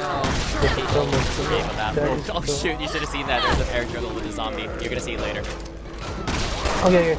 Oh, oh, shoot, you should have seen that. There's a air juggle with a zombie. You're gonna see it later. Okay.